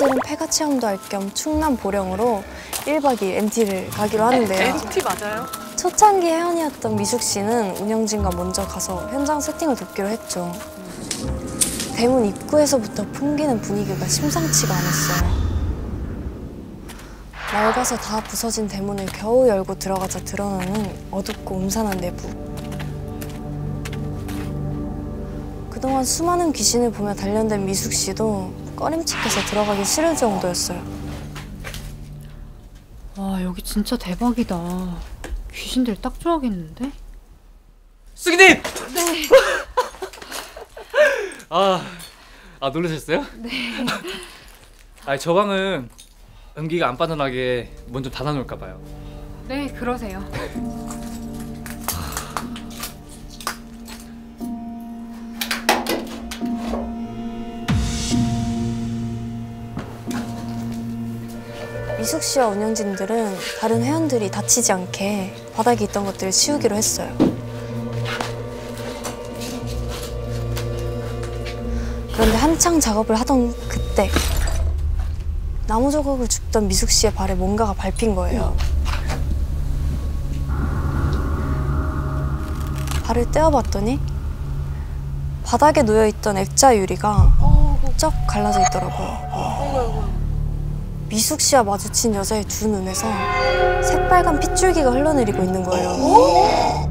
회원들은 폐가 체험도 할 겸 충남 보령으로 1박 2일 MT를 가기로 하는데요. MT 맞아요? 초창기 회원이었던 미숙 씨는 운영진과 먼저 가서 현장 세팅을 돕기로 했죠. 대문 입구에서부터 풍기는 분위기가 심상치가 않았어요. 낡아서 다 부서진 대문을 겨우 열고 들어가자 드러나는 어둡고 음산한 내부. 그동안 수많은 귀신을 보며 단련된 미숙 씨도 꺼림칙해서 들어가기 싫을 정도였어요. 와 여기 진짜 대박이다. 귀신들 딱 좋아하겠는데? 수기님! 네. 아, 아 놀라셨어요? 네. 아, 저 방은 음기가 안 빠져나게 문 좀 닫아놓을까 봐요. 네 그러세요. 숙 씨와 운영진들은 다른 회원들이 다치지 않게 바닥에 있던 것들을 치우기로 했어요. 그런데 한창 작업을 하던 그때 나무 조각을 줍던 미숙 씨의 발에 뭔가가 밟힌 거예요. 발을 떼어봤더니 바닥에 놓여 있던 액자 유리가 쩍 갈라져 있더라고요. 미숙 씨와 마주친 여자의 두 눈에서 새빨간 핏줄기가 흘러내리고 있는 거예요.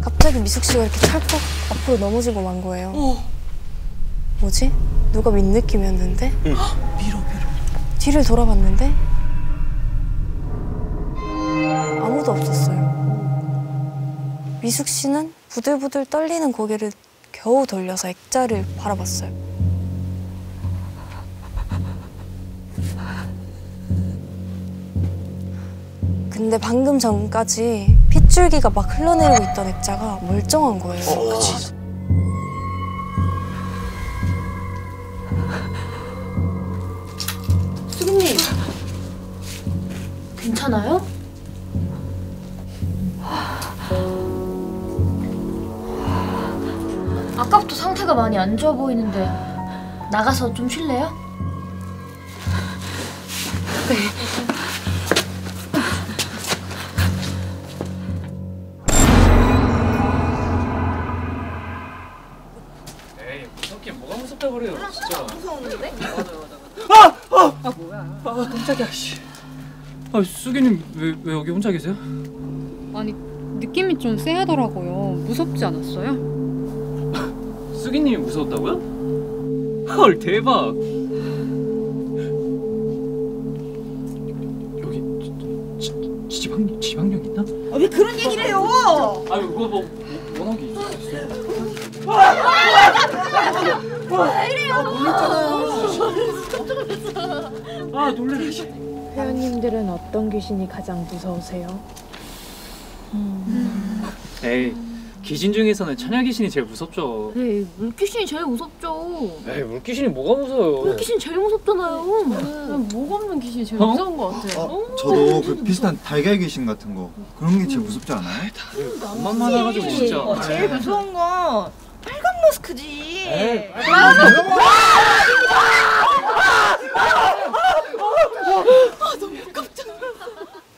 갑자기 미숙 씨가 이렇게 찰떡 앞으로 넘어지고 만 거예요. 뭐지? 누가 민 느낌이었는데? 밀어 밀어. 뒤를 돌아봤는데 아무도 없었어요. 미숙 씨는 부들부들 떨리는 고개를 겨우 돌려서 액자를 바라봤어요. 근데 방금 전까지 핏줄기가 막 흘러내리고 있던 액자가 멀쩡한 거예요. 그치. 수빈님 괜찮아요? 아까부터 상태가 많이 안 좋아 보이는데 나가서 좀 쉴래요? 에이, 무섭긴 뭐가 무섭다 그래요, 진짜. 깜짝이야 씨. 아, 수기님 왜, 왜 여기 혼자 계세요? 아니 느낌이 좀 쎄하더라고요. 무섭지 않았어요? 수기님이 무서웠다고요? 헐, 대박. 여기 지, 지, 지방 지방령 있나? 아, 왜 그런 얘기를 해요? 아, 그거 뭐 원한 게 있어요. 아, 놀래라. 씨. 회원님들은 어떤 귀신이 가장 무서우세요? 에이, 귀신 중에서는 처녀 귀신이 제일 무섭죠. 네 물귀신이 제일 무섭죠 에이, 물귀신이 뭐가 무서워요? 물귀신 제일 무섭잖아요 목 없는 귀신이 제일 어? 무서운 것 같아요. 어, 저도 그 비슷한 달걀 귀신 같은 거 그런 게 제일 무섭지 않아요? 엄만 많아가지고 진짜. 어, 제일 무서운 건 빨간 머스크지. 에이,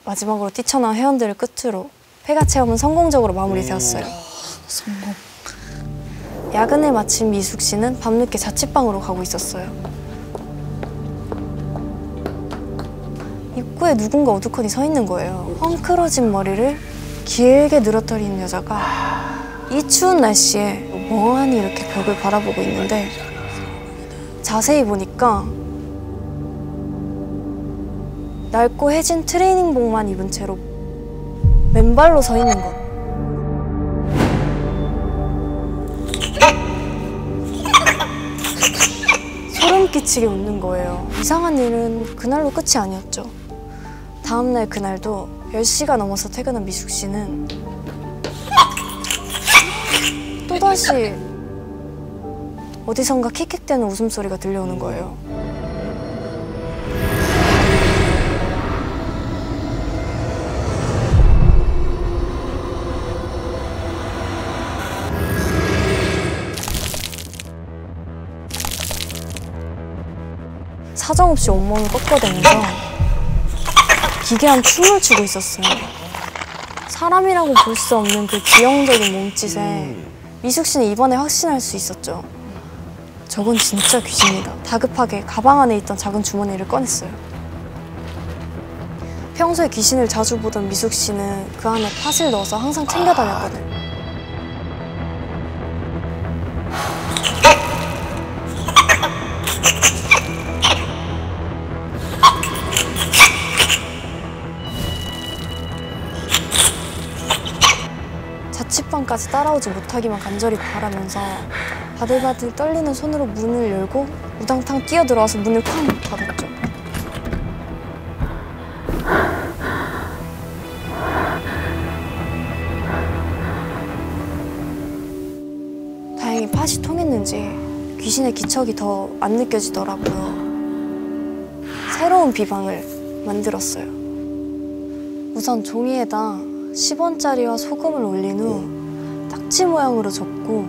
마지막으로 뛰쳐나온 회원들을 끝으로 폐가 체험은 성공적으로 마무리되었어요. 성공. 야근을 마친 미숙 씨는 밤늦게 자취방으로 가고 있었어요. 입구에 누군가 우두커니 서 있는 거예요. 헝클어진 머리를 길게 늘어뜨리는 여자가 이 추운 날씨에 멍하니 이렇게 벽을 바라보고 있는데 자세히 보니까 낡고 해진 트레이닝복만 입은 채로 맨발로 서 있는 것. 소름 끼치게 웃는 거예요. 이상한 일은 그날로 끝이 아니었죠. 다음날 그날도 10시가 넘어서 퇴근한 미숙 씨는 또다시 어디선가 킥킥대는 웃음소리가 들려오는 거예요. 사정없이 온몸을 꺾어대면서 기괴한 춤을 추고 있었어요. 사람이라고 볼 수 없는 그 기형적인 몸짓에 미숙 씨는 이번에 확신할 수 있었죠. 저건 진짜 귀신이다. 다급하게 가방 안에 있던 작은 주머니를 꺼냈어요. 평소에 귀신을 자주 보던 미숙 씨는 그 안에 팥을 넣어서 항상 챙겨 다녔거든. 자 취방까지 따라오지 못하기만 간절히 바라면서 바들바들 떨리는 손으로 문을 열고 우당탕 뛰어들어와서 문을 쾅 닫았죠. 다행히 팥이 통했는지 귀신의 기척이 더 안 느껴지더라고요. 새로운 비방을 만들었어요. 우선 종이에다 10원짜리와 소금을 올린 후 딱지 모양으로 접고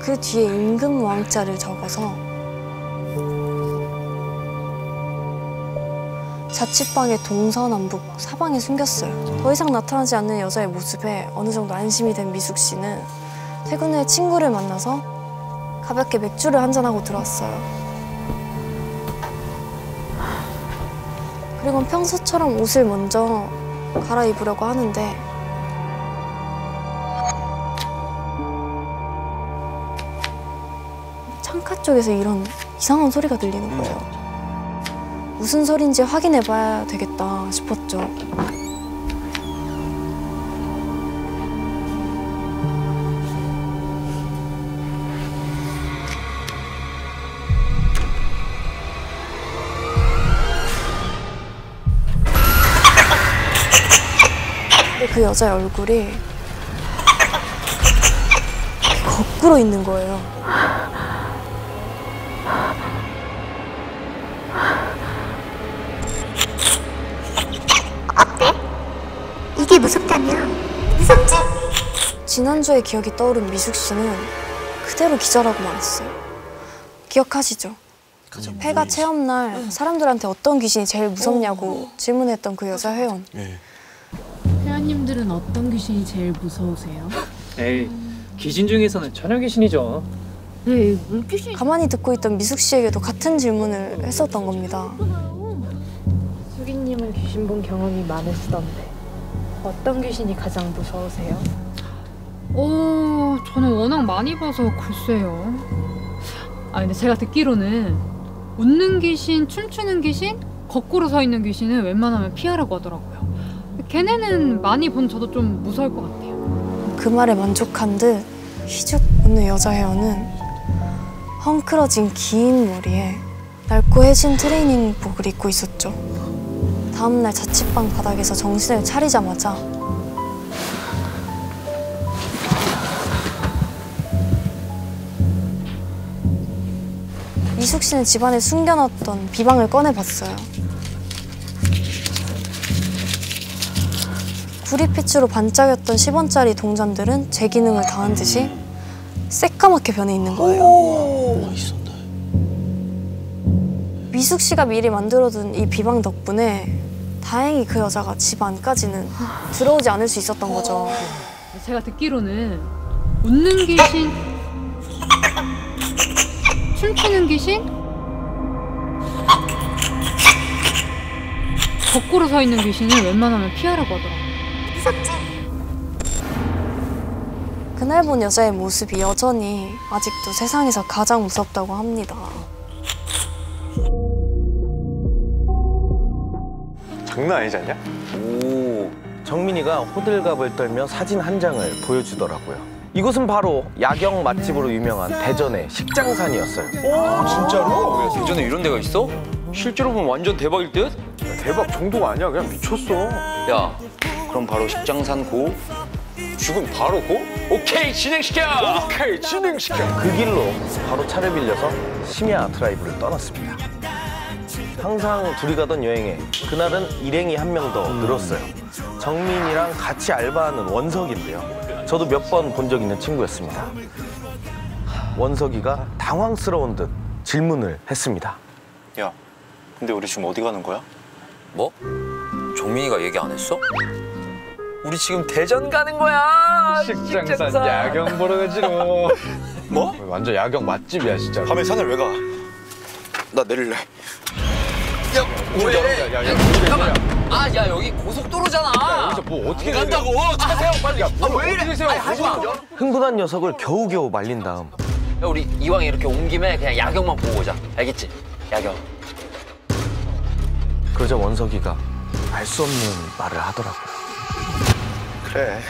그 뒤에 임금 왕자를 적어서 자취방의 동서남북 사방에 숨겼어요. 더 이상 나타나지 않는 여자의 모습에 어느 정도 안심이 된 미숙 씨는 퇴근 후에 친구를 만나서 가볍게 맥주를 한잔하고 들어왔어요. 그리고 평소처럼 옷을 먼저 갈아입으려고 하는데 창가 쪽에서 이런 이상한 소리가 들리는 거예요. 무슨 소린지 확인해 봐야 되겠다 싶었죠. 여자의 얼굴이 거꾸로 있는 거예요. 이게 무섭다며? 무섭지? 지난주의 기억이 떠오른 미숙 씨는 그대로 기절하고 말았어요. 기억하시죠? 폐가 체험날 사람들한테 어떤 귀신이 제일 무섭냐고 질문했던 그 여자 회원. 회원님들은 어떤 귀신이 제일 무서우세요? 에이 귀신 중에서는 전혀 귀신이죠. 네, 물귀신. 가만히 듣고 있던 미숙 씨에게도 같은 질문을 했었던 겁니다. 수기님은 귀신 본 경험이 많으시던데 어떤 귀신이 가장 무서우세요? 어, 저는 워낙 많이 봐서 글쎄요. 아, 근데 제가 듣기로는 웃는 귀신, 춤추는 귀신, 거꾸로 서 있는 귀신은 웬만하면 피하라고 하더라고요. 걔네는 많이 본 저도 좀 무서울 것 같아요. 그 말에 만족한 듯 휘죽 웃는 여자 회원은 헝클어진 긴 머리에 날고해진 트레이닝복을 입고 있었죠. 다음날 자취방 바닥에서 정신을 차리자마자 이숙 씨는 집안에 숨겨놨던 비방을 꺼내봤어요. 구리빛으로 반짝였던 10원짜리 동전들은 제 기능을 다한 듯이 새까맣게 변해 있는 거예요. 미숙 씨가 미리 만들어둔 이 비방 덕분에 다행히 그 여자가 집 안까지는 들어오지 않을 수 있었던 거죠. 제가 듣기로는 웃는 귀신, 춤추는 귀신, 거꾸로 서 있는 귀신은 웬만하면 피하라고 하더라고요. 그날 본 여자의 모습이 여전히 아직도 세상에서 가장 무섭다고 합니다. 장난 아니지 않냐? 오, 정민이가 호들갑을 떨며 사진 한 장을 보여주더라고요. 이곳은 바로 야경 맛집으로 유명한 대전의 식장산이었어요. 오 진짜로? 야, 대전에 이런 데가 있어? 실제로 보면 완전 대박일 듯? 대박 정도가 아니야 그냥 미쳤어 야, 그럼 바로 식장산 고? 지금 바로 고? 오케이, 진행시켜! 오케이 진행시켜 그 길로 바로 차를 빌려서 심야 드라이브를 떠났습니다. 항상 둘이 가던 여행에 그날은 일행이 한 명 더 늘었어요. 정민이랑 같이 알바하는 원석인데요. 저도 몇 번 본 적 있는 친구였습니다. 하, 원석이가 당황스러운 듯 질문을 했습니다. 야, 근데 우리 지금 어디 가는 거야? 뭐? 종민이가 얘기 안 했어? 우리 지금 대전 가는 거야. 식장산 야경 보러 가지로. 뭐? 완전 야경 맛집이야 진짜. 밤에 산을 왜 가? 나 내릴래. 왜? 야, 야, 야, 잠깐만. 아, 야 여기 고속도로잖아. 여기서 뭐 어떻게 안 간다고. 차 세워 빨리. 아, 왜 이래? 세워? 아니, 하지 마. 흥분한 녀석을 겨우겨우 말린 다음 야, 우리 이왕 이렇게 온 김에 그냥 야경만 보고 오자. 알겠지? 야경. 그러자 원석이가 알 수 없는 말을 하더라고요. 그래.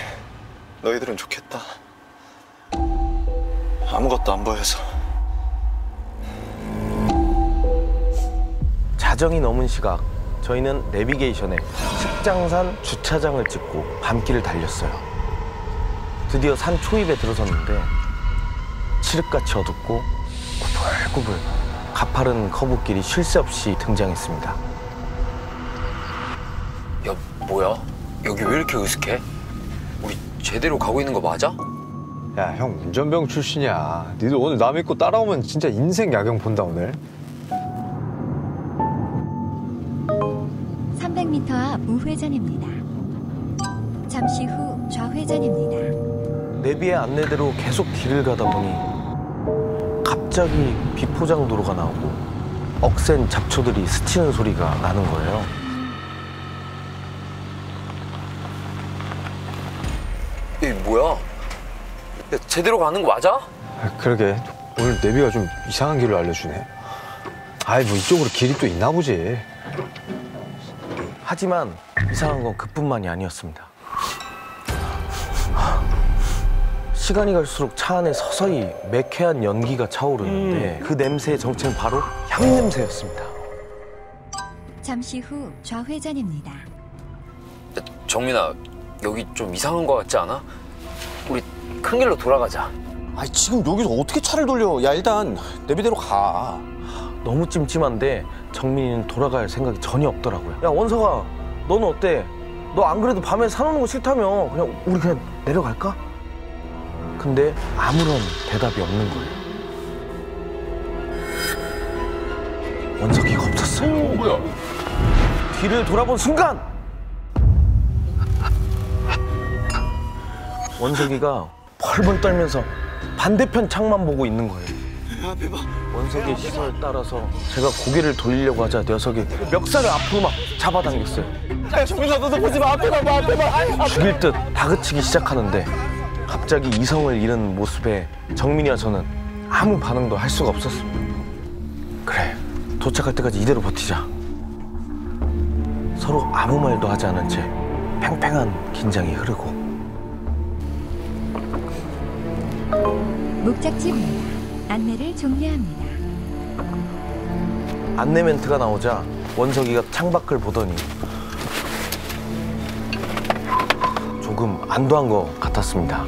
너희들은 좋겠다. 아무것도 안 보여서. 자정이 넘은 시각 저희는 내비게이션에 식장산 주차장을 찍고 밤길을 달렸어요. 드디어 산 초입에 들어섰는데 칠흑같이 어둡고 구불구불 가파른 커브길이 쉴 새 없이 등장했습니다. 야, 뭐야? 여기 왜 이렇게 으슥해? 우리 제대로 가고 있는 거 맞아? 야, 형 운전병 출신이야. 니들 오늘 나 믿고 따라오면 진짜 인생 야경 본다 오늘. 300m 앞 우회전입니다. 잠시 후 좌회전입니다. 내비의 안내대로 계속 길을 가다 보니 갑자기 비포장 도로가 나오고 억센 잡초들이 스치는 소리가 나는 거예요. 이게 뭐야? 야, 제대로 가는 거 맞아? 아, 그러게 오늘 내비가 좀 이상한 길을 알려주네. 아이 뭐 이쪽으로 길이 또 있나 보지. 하지만 이상한 건 그뿐만이 아니었습니다. 시간이 갈수록 차 안에 서서히 매캐한 연기가 차오르는데 그 냄새의 정체는 바로 향 냄새였습니다. 잠시 후 좌회전입니다. 야, 정민아, 여기 좀 이상한 거 같지 않아? 우리 큰 길로 돌아가자. 아니 지금 여기서 어떻게 차를 돌려? 야 일단 내비대로 가. 너무 찜찜한데 정민이는 돌아갈 생각이 전혀 없더라고요. 야 원석아, 너는 어때? 너 안 그래도 밤에 산 오는 거 싫다며 그냥 우리 그냥 내려갈까? 근데 아무런 대답이 없는 거예요. 원석이가 없었어요. 뭐야? 뒤를 돌아본 순간 원석이가 펄펄 떨면서 반대편 창만 보고 있는 거예요. 앞에 봐. 원석의 시선을 따라서 제가 고개를 돌리려고 하자 녀석이 멱살을 앞으로 막 잡아당겼어요. 야 정민아 너도 보지 마 앞에 봐 앞에 봐. 죽일 듯 다그치기 시작하는데 갑자기 이성을 잃은 모습에 정민이와 저는 아무 반응도 할 수가 없었습니다. 그래, 도착할 때까지 이대로 버티자. 서로 아무 말도 하지 않은 채 팽팽한 긴장이 흐르고 목적지입니다. 안내를 종료합니다. 안내 멘트가 나오자 원석이가 창밖을 보더니 조금 안도한 것 같았습니다.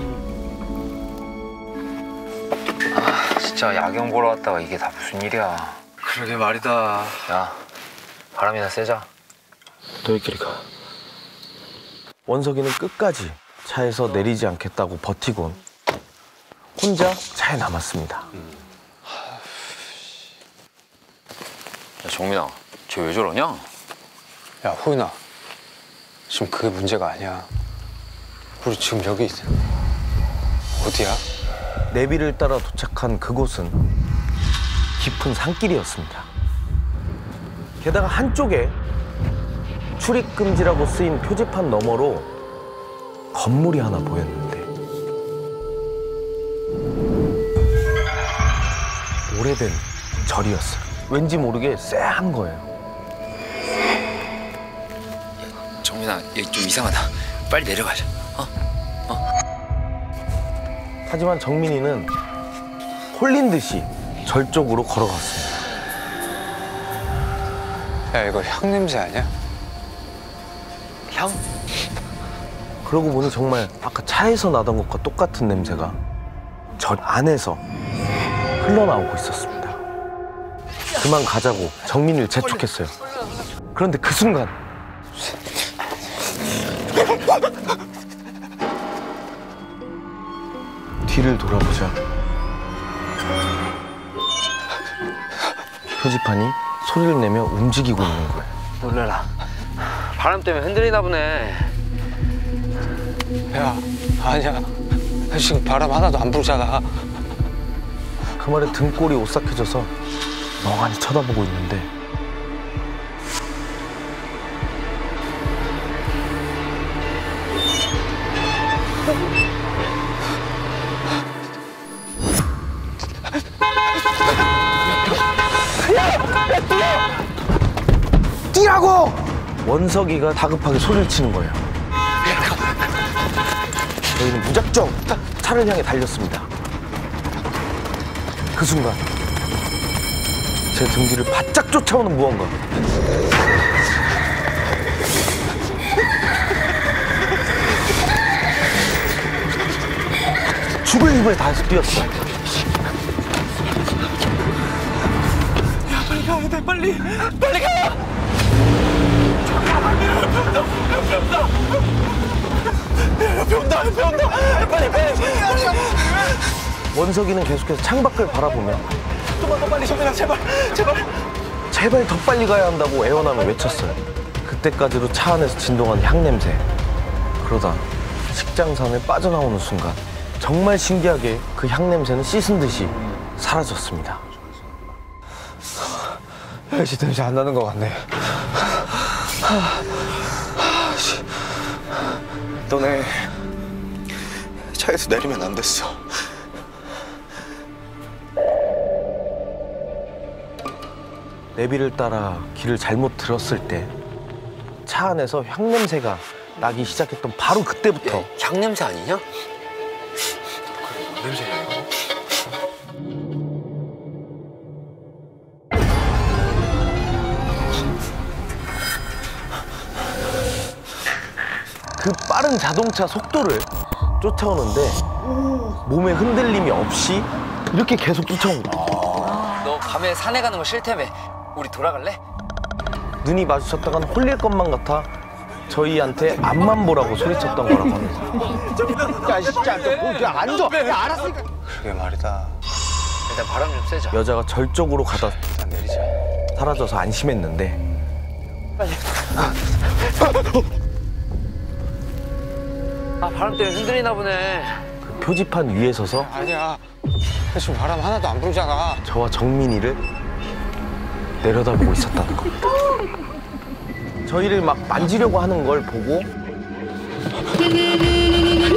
진짜 야경 보러 왔다가 이게 다 무슨 일이야. 그러게 말이다. 야, 바람이나 쐬자. 너희끼리 가. 원석이는 끝까지 차에서 내리지 않겠다고 버티곤 혼자 차에 남았습니다. 야, 정민아, 쟤 왜 저러냐? 야 호윤아, 지금 그게 문제가 아니야. 우리 지금 여기 있어. 어디야? 내비를 따라 도착한 그곳은 깊은 산길이었습니다. 게다가 한쪽에 출입 금지라고 쓰인 표지판 너머로 건물이 하나 보였는데 오래된 절이었어요. 왠지 모르게 쎄한 거예요. 정민아, 여기 좀 이상하다. 빨리 내려가자. 어? 하지만 정민이는 홀린 듯이 절 쪽으로 걸어갔습니다. 야 이거 향 냄새 아니야? 향? 그러고 보니 정말 아까 차에서 나던 것과 똑같은 냄새가 절 안에서 흘러나오고 있었습니다. 그만 가자고 정민이를 재촉했어요. 그런데 그 순간 뒤를 돌아보자 표지판이 소리를 내며 움직이고 있는 거예요. 놀래라. 바람 때문에 흔들리나 보네. 야, 아니야. 지금 바람 하나도 안 불잖아. 그 말에 등골이 오싹해져서 멍하니 쳐다보고 있는데 뛰라고! 원석이가 다급하게 소리를 치는 거예요. 저희는 무작정 차를 향해 달렸습니다. 그 순간 제등 뒤를 바짝 쫓아오는 무언가. 죽을 힘을 다해서 뛰었어. 빨리 가야 돼 빨리. 빨리 가 옆에 온다 옆에 온다. 빨리 빨리 원석이는 계속해서 창밖을 바라보며 좀만 더 빨리 정민아 제발 제발 제발 더 빨리 가야 한다고 애원하며 외쳤어요. 그때까지도 차 안에서 진동하는 향냄새. 그러다 식장산을 빠져나오는 순간 정말 신기하게 그 향냄새는 씻은 듯이 사라졌습니다. 역시 냄새 안 나는 것 같네. 너네 차에서 내리면 안 됐어. 내비를 따라 길을 잘못 들었을 때 차 안에서 향냄새가 나기 시작했던 바로 그때부터 향냄새 아니냐? 냄새야 이거. 그 빠른 자동차 속도를 쫓아오는데 몸에 흔들림이 없이 이렇게 계속 쫓아온 거예요. 너 밤에 산에 가는 거 싫다며. 우리 돌아갈래? 눈이 마주쳤다간 홀릴 것만 같아 저희한테 앞만 보라고 소리쳤던 거라고 합니다. 야, 진짜 야, 앉아. 야, 알았으니까. 그러게 말이다. 일단 바람 좀 쐬자. 여자가 절 쪽으로 가다 내리자. 사라져서 안심했는데 아 바람 때문에 흔들리나 보네. 그 표지판 위에 서서 아니야. 지금 바람 하나도 안 불잖아. 저와 정민이를 내려다보고 있었다는 겁니다. 저희를 막 만지려고 하는 걸 보고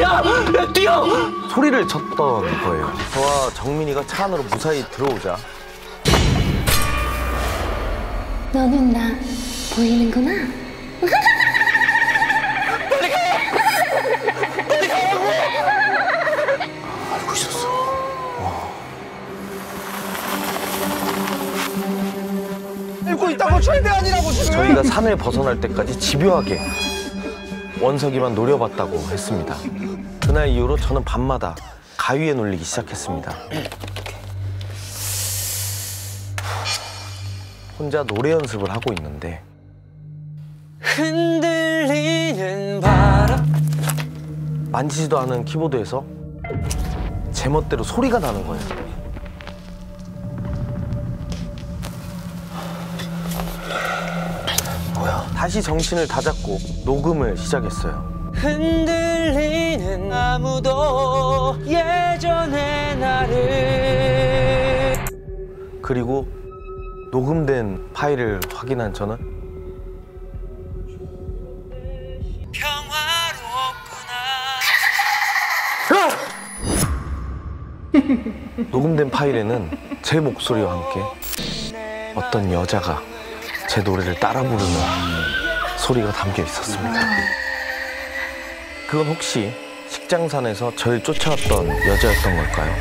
야! 야 뛰어! 소리를 쳤던 거예요. 저와 정민이가 차 안으로 무사히 들어오자 너는 나 보이는구나. 저희가 산을 벗어날 때까지 집요하게 원석이만 노려봤다고 했습니다. 그날 이후로 저는 밤마다 가위에 놀리기 시작했습니다. 혼자 노래 연습을 하고 있는데 흔들리는 바람 만지지도 않은 키보드에서 제멋대로 소리가 나는 거예요. 다시 정신을 다잡고 녹음을 시작했어요. 흔들리는 아무도 예전의 나를. 그리고 녹음된 파일을 확인한 저는 녹음된 파일에는 제 목소리와 함께 어떤 여자가 제 노래를 따라 부르는 소리가 담겨 있었습니다. 그건 혹시 식장산에서 저를 쫓아왔던 여자였던 걸까요?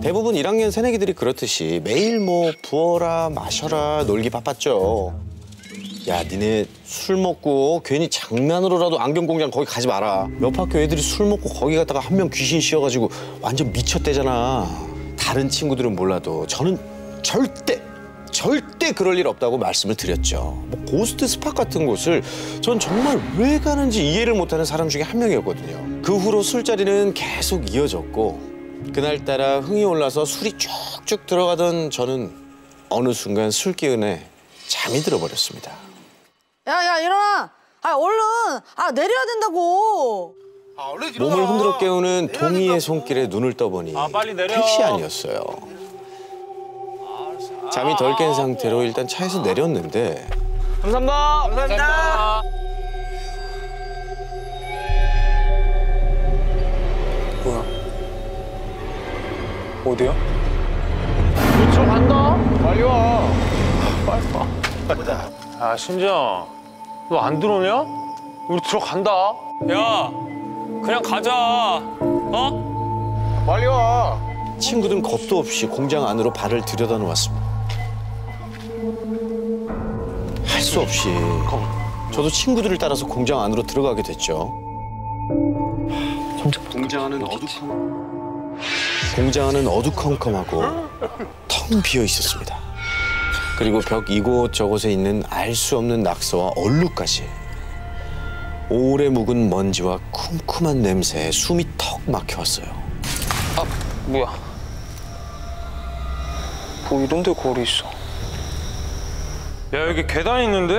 대부분 1학년 새내기들이 그렇듯이 매일 뭐 부어라 마셔라 놀기 바빴죠. 야 니네 술 먹고 괜히 장난으로라도 안경공장 거기 가지 마라. 옆 학교 애들이 술 먹고 거기 갔다가 한 명 귀신 씌워가지고 완전 미쳤대잖아. 다른 친구들은 몰라도 저는 절대 절대 그럴 일 없다고 말씀을 드렸죠. 뭐 고스트 스팟 같은 곳을 전 정말 왜 가는지 이해를 못하는 사람 중에 한 명이었거든요. 그 후로 술자리는 계속 이어졌고 그날따라 흥이 올라서 술이 쭉쭉 들어가던 저는 어느 순간 술 기운에 잠이 들어버렸습니다. 야야 일어나. 아 얼른. 아 내려야 된다고. 몸을 흔들어 깨우는 동희의 손길에 눈을 떠보니 택시 아니었어요. 잠이 덜 깬 상태로 일단 차에서 내렸는데 감사합니다. 감사합니다. 뭐야? 어디야? 들어간다. 빨리 와. 빨리 와. 아 신정, 너안 들어오냐? 우리 들어간다. 야, 그냥 가자. 어? 빨리 와. 친구들은 겁도 없이 공장 안으로 발을 들여다 놓았습니다. 할 수 없이 저도 친구들을 따라서 공장 안으로 들어가게 됐죠. 공장 안은 어두컴 공장 안은 어두컴컴하고 텅 비어 있었습니다. 그리고 벽 이곳저곳에 있는 알 수 없는 낙서와 얼룩까지 오래 묵은 먼지와 쿰쿰한 냄새에 숨이 턱 막혀왔어요. 아, 뭐야? 뭐 이런 데 거리 있어. 야, 여기 계단 있는데?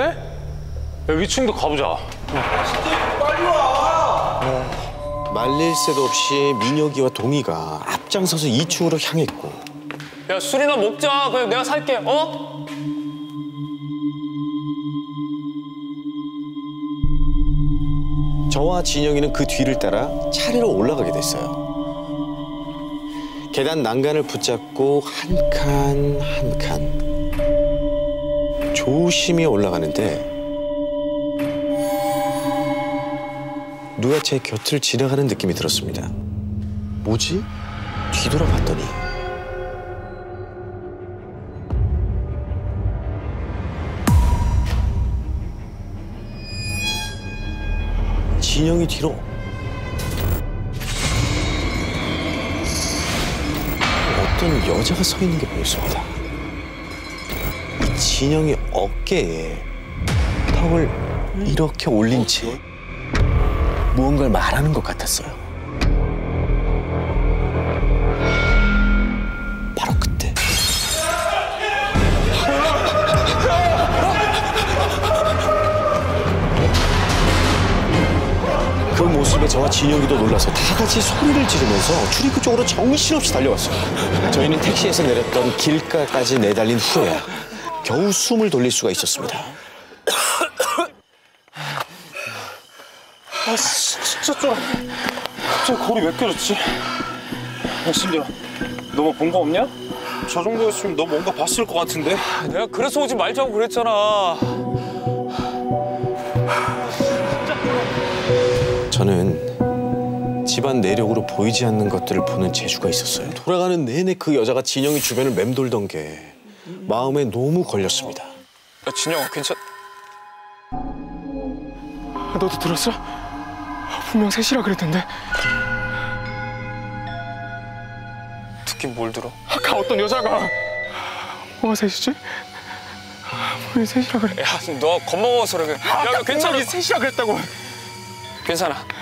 야, 위층도 가보자. 말릴 새도 없이 민혁이와 동희가 앞장서서 2층으로 향했고 야, 술이나 먹자. 그냥 내가 살게. 어? 저와 진영이는 그 뒤를 따라 차례로 올라가게 됐어요. 계단 난간을 붙잡고 한 칸 한 칸 조심히 올라가는데 누가 제 곁을 지나가는 느낌이 들었습니다. 뭐지? 뒤돌아봤더니 진영이 뒤로 어떤 여자가 서 있는 게 보였습니다. 이 진영이 어깨에 턱을 이렇게 올린 채 무언가를 말하는 것 같았어요. 그 모습에 저와 진영이도 놀라서 다 같이 소리를 지르면서 출입구 쪽으로 정신없이 달려갔어요. 저희는 택시에서 내렸던 길가까지 내달린 후에 겨우 숨을 돌릴 수가 있었습니다. 아, 진짜 쫄아. 갑자기 거리 왜 깨졌지? 야, 신재야, 너 뭐 본 거 없냐? 저 정도였으면 너 뭔가 봤을 것 같은데. 내가 그래서 오지 말자고 그랬잖아. 집안 내력으로 보이지 않는 것들을 보는 재주가 있었어요. 돌아가는 내내 그 여자가 진영이 주변을 맴돌던 게 마음에 너무 걸렸습니다. 야, 진영아, 괜찮... 너도 들었어? 분명 셋이라 그랬던데. 듣긴 뭘 들어? 아까 어떤 여자가 뭐가 셋이지? 분명히 셋이라 그래. 야, 너 겁먹어서 그래. 야, 야 괜찮아. 셋이라 그랬다고. 괜찮아.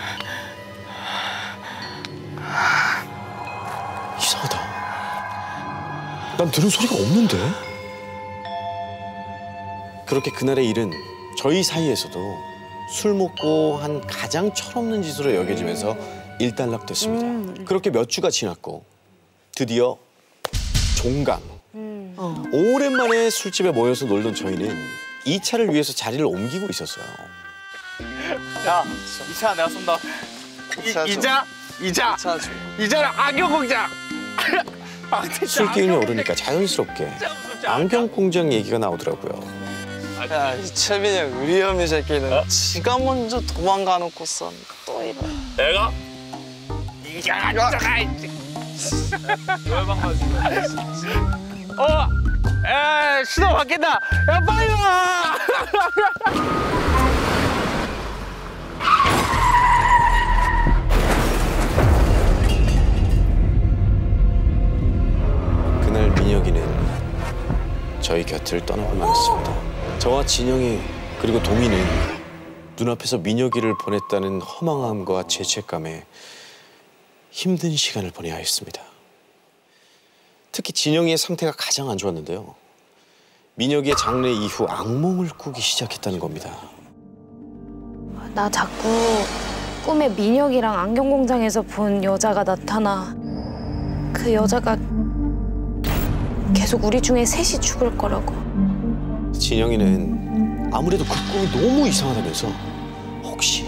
난 들은 소리가 없는데? 그렇게 그날의 일은 저희 사이에서도 술 먹고 한 가장 철없는 짓으로 여겨지면서 일단락됐습니다. 그렇게 몇 주가 지났고 드디어 종강. 오랜만에 술집에 모여서 놀던 저희는 이 차를 위해서 자리를 옮기고 있었어요. 야, 이 차 내가 쏜다. 이, 이자? 이자? 이자는 악영 공 장. 술 기운이 오르니까 자연스럽게 안경 공장 얘기가 나오더라고요. 야, 이 채빈이 형 위험이 새끼는 지가 먼저 도망가 놓고선 또 이래. 내가? 열방 가지. 어, 에 신호 바뀐다. 야 빨리 와. 저희 곁을 떠나고 말았습니다. 저와 진영이 그리고 동희는 눈앞에서 민혁이를 보냈다는 허망함과 죄책감에 힘든 시간을 보내야 했습니다. 특히 진영이의 상태가 가장 안 좋았는데요. 민혁이의 장례 이후 악몽을 꾸기 시작했다는 겁니다. 나 자꾸 꿈에 민혁이랑 안경 공장에서 본 여자가 나타나. 그 여자가 계속 우리 중에 셋이 죽을 거라고. 진영이는 아무래도 그 꿈이 너무 이상하다면서 혹시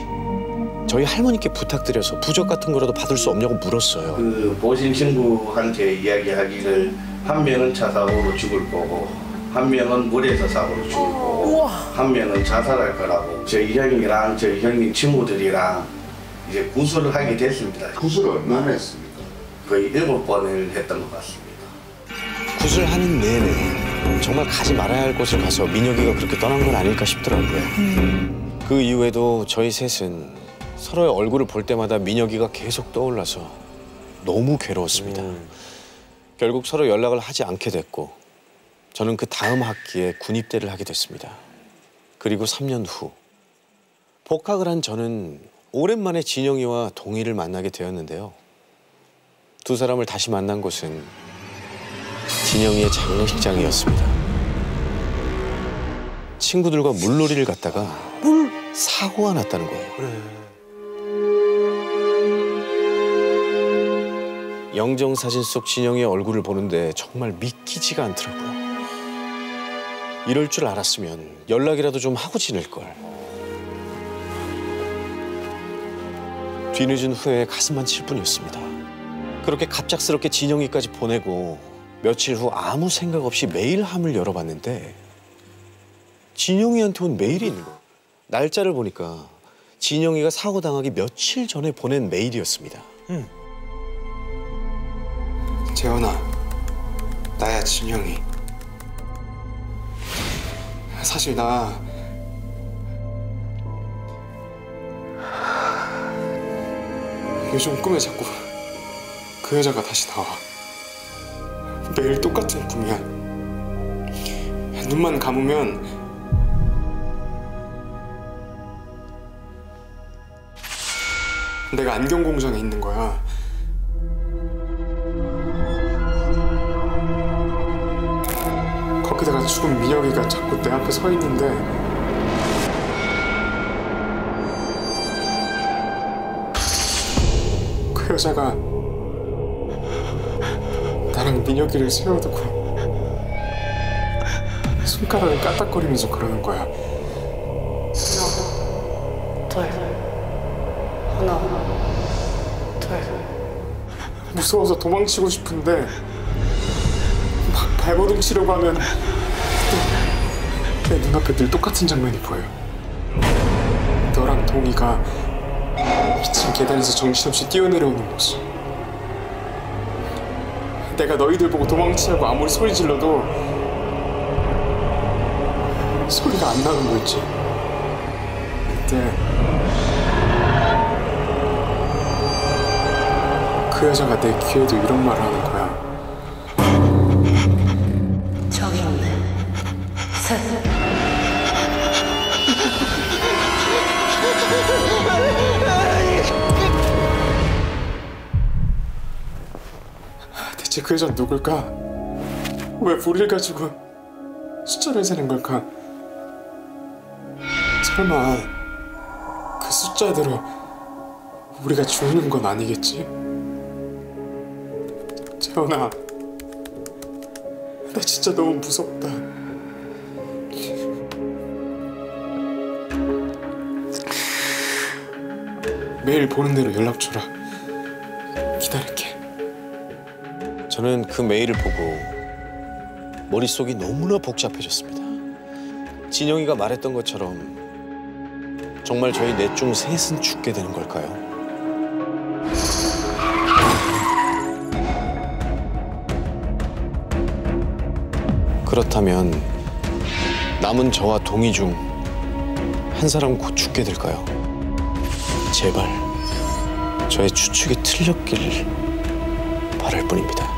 저희 할머니께 부탁드려서 부적 같은 거라도 받을 수 없냐고 물었어요. 그 보신 친구한테 이야기하기를 한 명은 차 사고로 죽을 거고 한 명은 물에서 사고로 죽을 거고 한 명은 자살할 거라고 저희 형이랑 저희 형님 친구들이랑 이제 구술을 하게 됐습니다. 구술 얼마나 했습니까? 거의 일곱 번을 했던 것 같습니다. 구슬하는 내내 정말 가지 말아야 할 곳을 가서 민혁이가 그렇게 떠난 건 아닐까 싶더라고요. 그 이후에도 저희 셋은 서로의 얼굴을 볼 때마다 민혁이가 계속 떠올라서 너무 괴로웠습니다. 결국 서로 연락을 하지 않게 됐고 저는 그 다음 학기에 군입대를 하게 됐습니다. 그리고 3년 후 복학을 한 저는 오랜만에 진영이와 동희를 만나게 되었는데요. 두 사람을 다시 만난 곳은 진영이의 장례식장이었습니다. 친구들과 물놀이를 갔다가 물 사고가 났다는 거예요. 영정 사진 속 진영이의 얼굴을 보는데 정말 믿기지가 않더라고요. 이럴 줄 알았으면 연락이라도 좀 하고 지낼 걸. 뒤늦은 후회에 가슴만 칠 뿐이었습니다. 그렇게 갑작스럽게 진영이까지 보내고 며칠 후 아무 생각 없이 메일함을 열어봤는데 진영이한테 온 메일이 있는 거예요. 날짜를 보니까 진영이가 사고 당하기 며칠 전에 보낸 메일이었습니다. 재현아, 나야 진영이. 사실 나 요즘 꿈에 자꾸 그 여자가 다시 나와. 매일 똑같은 꿈이야. 눈만 감으면 내가 안경 공장에 있는 거야. 거기다가 죽은 민혁이가 자꾸 내 앞에 서 있는데 그 여자가 나랑 민혁이를 세워두고 손가락을 까딱거리면서 그러는 거야. 둘, 하나, 둘. 무서워서 도망치고 싶은데 막 발버둥 치려고 하면 내 눈앞에 늘 똑같은 장면이 보여. 너랑 동이가 2층 계단에서 정신없이 뛰어내려오는 모습. 내가 너희들 보고 도망치려고 아무리 소리 질러도 소리가 안 나는 거 있지. 그때 그 여자가 내 귀에도 이런 말을 하는 거야. 대체 그 여자는 누굴까? 왜 우리를 가지고 숫자를 세는 걸까? 설마 그 숫자대로 우리가 죽는 건 아니겠지? 재현아, 나 진짜 너무 무섭다. 매일 보는 대로 연락 줘라. 기다릴게. 저는 그 메일을 보고 머릿속이 너무나 복잡해졌습니다. 진영이가 말했던 것처럼 정말 저희 넷 중 셋은 죽게 되는 걸까요? 그렇다면 남은 저와 동희 중 한 사람은 곧 죽게 될까요? 제발 저의 추측이 틀렸기를 바랄 뿐입니다.